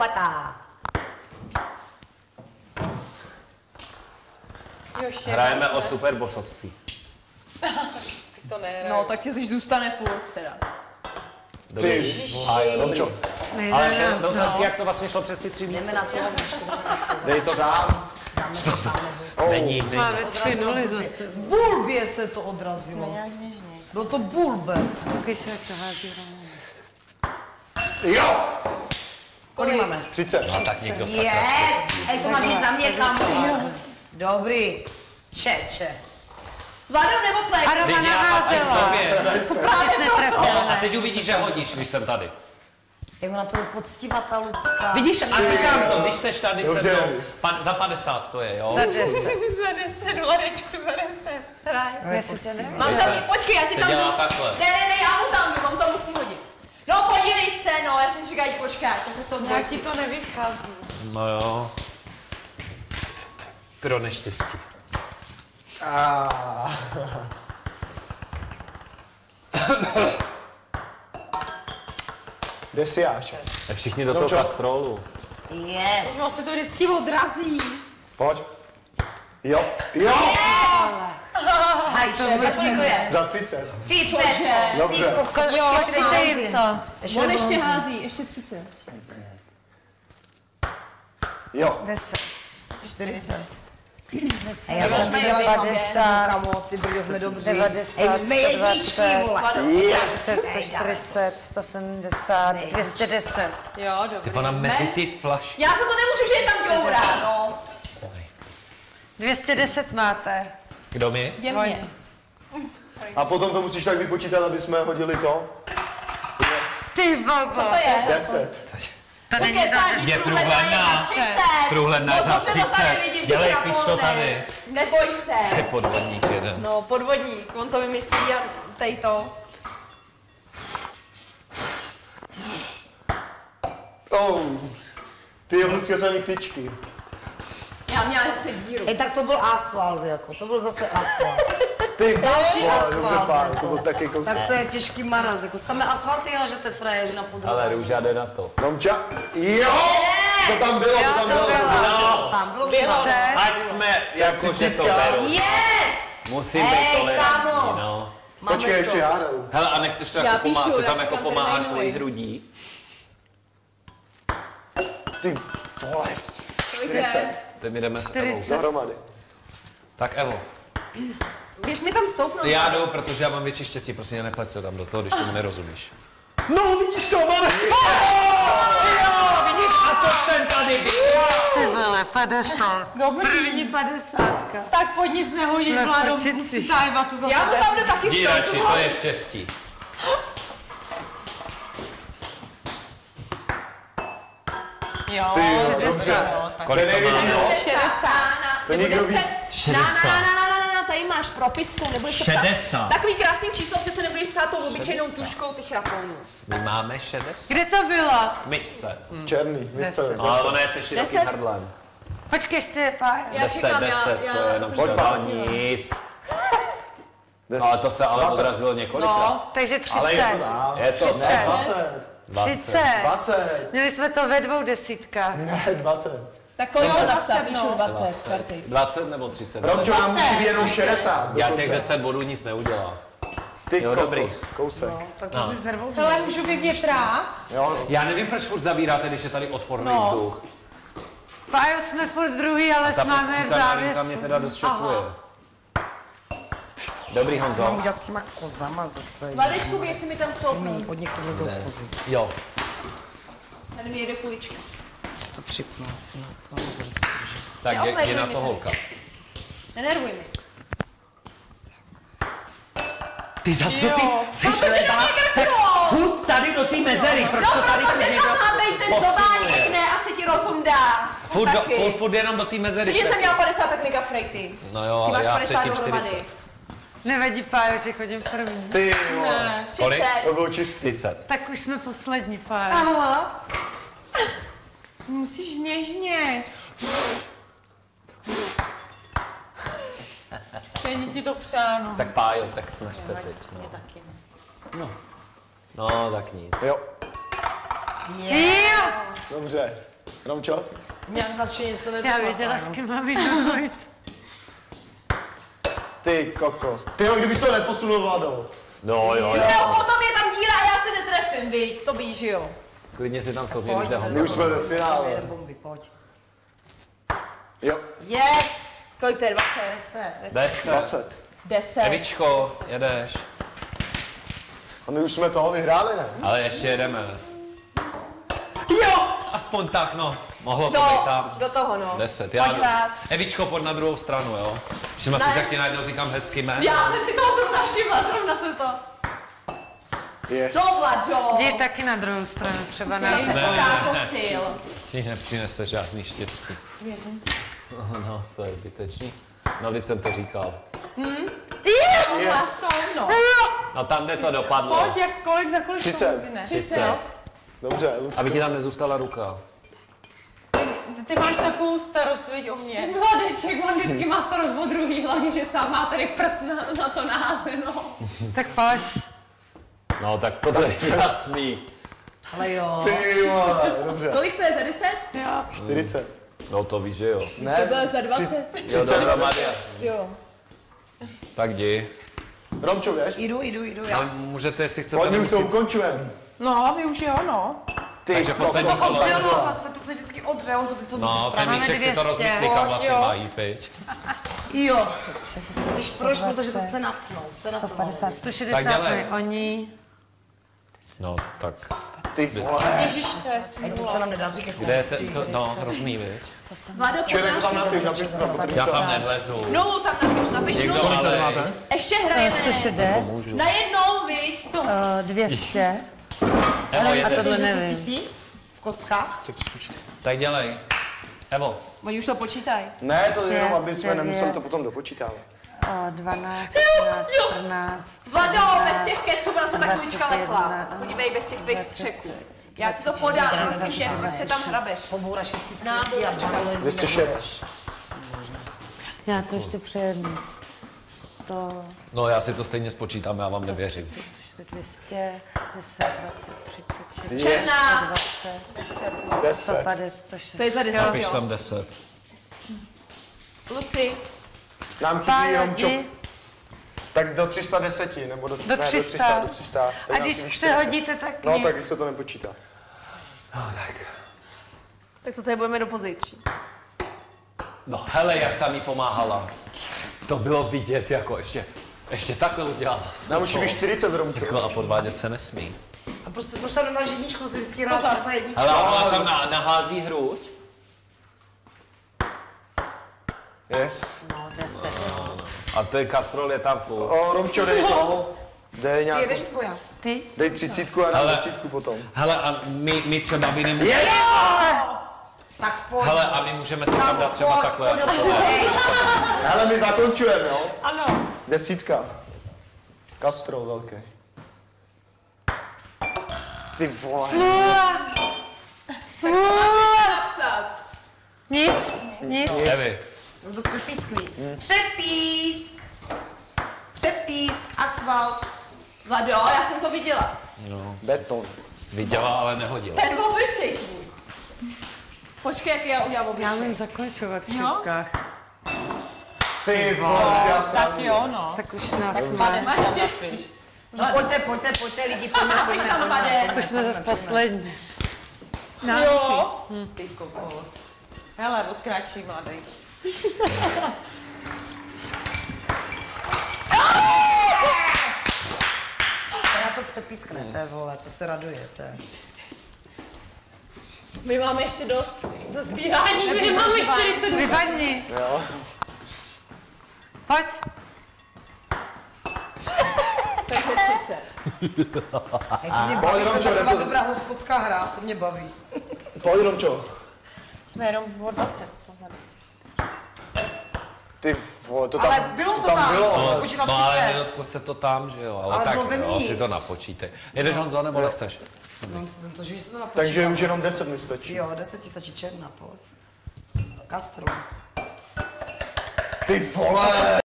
lupatá. Jo, šéf, Hrajeme o superbosovství. To nehraju. No, tak ti zůstane furt teda. Dobrý. A jo, Domčo, Ne, Ale ne, ne, byl no. hezký, jak to vlastně šlo přes ty tři Jdeme místa. na to, dej to tam. Není, není. Máme tři nuly zase. Bulbě se to odrazilo. Nějak něžně. Bylo to bulbe. Koukej se, jak to hází. Jo, Kolik máme? 30. A tak někdo sakra. Yes! Hej, to máš za mě, kamo. Dobrý. Čeče. Vado nebo plek? A Roma naházela. tobě. Jsi netrefil. No, a teď uvidíš, že hodíš, když jsem tady. Jak ona to je poctivá ta lidská. Vidíš, a říkám to, když seš tady se Dobře. mnou. Pa, za 50 to je, jo? Za deset. za deset, Vladečku, za deset. Hraj. Jestli tě ne. Mám tam, počkej, já si Se tam dělá takhle. Ne, ne, ne, já mu tam jdu, on to musí hodit. No podívej se, no, já jsem říkal, počkáš, já se z toho Nějak ti to nevychází. No jo. Pro neštěstí. Ah. Kde jsi jáš? Tak všichni do toho Dobře. kastrolu. Yes. No se to vždycky odrazí. Pojď. Jo, jo, Hej, za kolik to je? za 30. Ty, Cože? Ty, Dobře. Jo, jim to. On ještě hází, ještě 30. Jo, Deset. 40. Deset. A já jsem viděla, že jsme Devadesát. kamo, ty brďo jsme dobří. Devadesát, Ej, my jsme jedničky, vole. Sto 140, 170, 210. Jo, Ty dobrý. ona mezi ty flaš. Já za to nemůžu, že je tam Joura, no. 210 máte. Kdo mi? Je mě. a potom to musíš tak vypočítat, aby jsme hodili to. Ty vogo. Co to je? 10. To Co není je za Je průhledná je za průhledná. 30. Průhledná za dobře, to 30. tady vidím, ty Dělej, piš to tady. Neboj se. Je podvodník jeden. No, podvodník, on to vymyslí a tady to. Oh, ty Lucka jsem mít tyčky. Já měla si díru. Ej, tak to byl asfalt, jako, to byl zase asfalt. Ty Další asfalt, dobře pán, jako. to byl taky kousek. Tak to je těžký maraz, jako samé asfalty hažete frajeři na podruhé. Ale růža jde na to. Domča, jo, to tam bylo, to tam bylo. to bylo. Tam bylo Deset. Ať jsme, jako že to beru. Yes! Musím být tolerantní, no. Máme Počkej, to. ještě já hraju. Hele, a nechceš to Já jako pomáhat, ty já tam jako pomáháš svojí hrudí. Ty vole, Kolik je? Teď my jdeme s Evou. 40. dohromady. Tak Evo, Běž mi tam stoupnout. já jdu, protože já mám větší štěstí, prosím tě, nepleť se tam do toho, když tomu nerozumíš. No, vidíš to, máme. Jo, vidíš, a to jsem tady byl. Ty vole, 50. Dobrý. První 50. Tak pojď nic nehodit, Vlado, musí ta Eva tu za Já mu tebe. tam jdu taky Dírači, vstoupnout. to je štěstí. Jo, Ty jo, dobře. dobře. No, tak To je Kolik to největší, máme? no. 60. To někdo ví. 10. 60. Na, na, na, na, na, na, tady máš propisku, nebudeš to 60. psát. Takový krásný číslo, přece nebudeš psát tou obyčejnou tuškou ty chrapounů. My máme 60. Kde to bylo? Misce. Černý, vysce. No, ale ona je se širokým Deset. hrdlem. Počkej, ještě je pár. Já 10, čekám, já- 10, já to je jenom No, stihla. nic. Deset. Ale to se ale 20. odrazilo několikrát. No, Takže 30. Ale je to. Je to, Třicet. ne, 20. 30. 20. Měli jsme to ve dvou desítkách. Ne, 20. Tak kolik to 20, napsat? Píšu no. 20 karty. 20 nebo 30? Romčo, nám musí být jenom 60. Já těch dokonce. 10 bodů nic neudělám. Ty Jo, dobrý. kokos, kousek. Tak to jsi nervózní. hele, můžu vyvětrát? Jo, Já nevím, proč furt zavíráte, když je tady odporný No. vzduch. Pájo jsme furt druhý, ale Ta máme v postříkaná linka mě závěsu. teda dost šokuje. Dobrý Co mám Honzo. udělat s těma kozama zase? Vladečku, si mi tam stoupnout. Od někud lezou kozy. Jo. Tady mi jede kulička. Si to připnu asi. no, to. Tak je, je na to holka. Nenervuj mi. Ty zase Jo. ty jsi Protože na mě krknou! furt tady do té mezery, proč No, to tady protože někdo tam má být ten posunuje? zobáček, ne, asi ti rozum dá. Furt, do, furt, furt jenom do té mezery. Předtím jsem měla 50, tak Nika Frejty. No jo, Ty ale máš já 50 předtím dohromady. 40. Nevadí, Pájo, že chodím první. ty vole. Ne. Kolik? 30. To bylo čistý. 30. Tak už jsme poslední, Pájo. Aha. Musíš něžně. Není ti to přáno. Tak pájo, tak snaž se teď. No, taky. no tak nic. Jo, Yes! dobře. Romčo? Nadšeně jste Já věděla, s kým mám jít. Ty kokos. Ty jo, kdyby se ho neposunul vládou. No jo, jo. Jo, potom je tam díra a já se netrefím, viď? To víš, že jo? Klidně si tam když jde jdeme Honza. My už jsme ve finále. Jeden bomby, pojď. Jo, Yes! Kolik to je? 20? Deset. Deset. 20. 10. Evičko, jedeš. A my už jsme toho vyhráli, ne? Ale ještě jedeme. Jo! Aspoň tak, no. Mohlo to být No, tam. do toho no. Deset. Pojď hrát. Evičko, pojď na druhou stranu, jo? Všimla jsi, jak ti najednou říkám hezky jméno? Já jsem si toho zrovna všimla, zrovna toto. Yes. No, Vlado. Jdi taky na druhou stranu, třeba na... Ne, to ne, ne. Ti nepřinese žádný štěstí. Věřím. No, to je zbytečný. No, teď jsem to říkal. Yes. No. No tam, kde to dopadlo. Pojď, jak kolik za kolik 30. to ne? 30. Dobře, Lucka. Aby ti tam nezůstala ruka. Ty máš takovou starost, viď, o mě. Vladeček, on vždycky má starost o druhý, hlavně, že sám má tady prd na, na to naházeno. Tak pojď. No, tak tohle je jasný. Ale jo. Ty vole, dobře. Kolik to je za 10? 40. No to víš, že jo. Ne, To bylo za 20? Jo, dohromady. Jo. Tak jdi. Romčo, věš? Jdu, jdu, jdu, já. Ale můžete, jestli chcete, Pojď, my už to ukončujeme. No, vy už jo, no. Ty Takže poslední To slovo. odře, no, zase to se vždycky odře, on to ty co No, musíš právě. Pemíček si to 200. rozmyslí, kam vlastně Jo. má jít, pič. Jo. Víš proč? Protože to chce napnout. Chce napnout. 150, 160 Tak dělej. oni. No, tak. Ty vole. Ježiš, to je Ať to se nám nedaří ke Kde je ten, to, no, hrozný, viď? Vlado, Čili to tam napiš, napiš to tam, protože Já to... tam nevlezu. Nulu tam napiš, napiš Někdo nulu. Malej. máte? Ještě hrajeme. 160, Najednou, viď? uh, 200. Evo, A jede. tohle 10 nevím. tisíc v kostkách. Tak to zkučte. Tak dělej. Evo, Oni už to počítají. Ne, to je jenom, aby jsme nemuseli to potom dopočítávat. O, 12, 13, 14, Vlado, 17, bez těch keců, ona se ta kulička 21, lekla. Podívej, bez těch tvých střeků. Já ti to podám, prosím tě, proč se tam hrabeš? Poboura všechny skvělky a břadole. 206. Já to ještě přejednu. 100, no já si to stejně spočítám, já vám nevěřím. 200, 10, 20, 30, 40, Černá. 20, 10. 150, 160. To je za 10, Napiš jo. tam 10. Luci, Nám chybí. Tak do 310, nebo do, Do ne, 300. do 300, do 300. Tak A když chybí 40. přehodíte, tak No, nic. tak se to nepočítá. tak to tady budeme do pozítří. No hele, jak tam jí pomáhala. To bylo vidět, jako ještě, ještě takhle udělala. Nám už chybí 40 Romčo. Jako a podvádět se nesmí. A prostě, proč tam nemáš jedničku, si vždycky hrál na jedničku. Hele, ona tam na, nahází hruď. Yes. No, 10. A ten kastrol je tam furt. O, Romčo, dej to. Dej Ty nějakou. jedeš nebo já? Ty? Dej třicítku a dám Ale- desítku potom. Hele, a my, my třeba by nemuseli... Tak pojď. Hele, a my můžeme se tam dát třeba takhle. Ale my zakončujeme, jo? Ano. Desítka. Kastrol velký. Ty vole. Napsat. Nic, nic. Evi, to přepísklý. Přepísk. Přepísk, asfalt. Vlado, já jsem to viděla. Beton. jsi viděla, ale nehodila. Ten obličej tvůj. Počkej, jak já udělám Já obličej. umím zakončovat v šupkách. Ty vole, já Tak sám. jo, no. Tak už nás má. Máš štěstí. No pojďte, pojďte, pojďte lidi, pojďme, pojďme, tam. Vlade. Už jsme zase poslední. Jo. Ty kokos. Hele, odkráčí mladý. To na to přepísknete, vole, co se radujete. My máme ještě dost do sbírání, my máme 40 Vypadni. Jo. Pojď. takže 30. Ej, to mě Pojď, baví, to je Romčo, taková to- dobrá hospodská hra, to mě baví. Pojď, Romčo. Jsme jenom o 20 pozadu. Ty vole, to tam, Ale bylo to tam. bylo. No. ale- no, ale 30. nedotkl se to tam, že jo, ale, Ale tak bylo jo, si to napočítej. Jedeš Honzo, nebo nechceš? No, to, že jsi to napočítal. Takže už jenom 10 mi stačí. Jo, 10 ti stačí černá, pojď. Kastru. Ty vole.